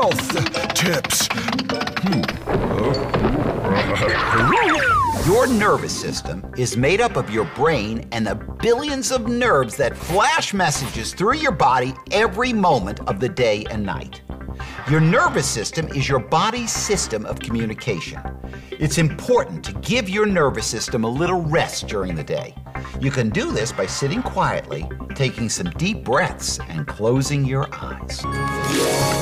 health tips. Your nervous system is made up of your brain and the billions of nerves that flash messages through your body every moment of the day and night. Your nervous system is your body's system of communication. It's important to give your nervous system a little rest during the day. You can do this by sitting quietly, taking some deep breaths, and closing your eyes.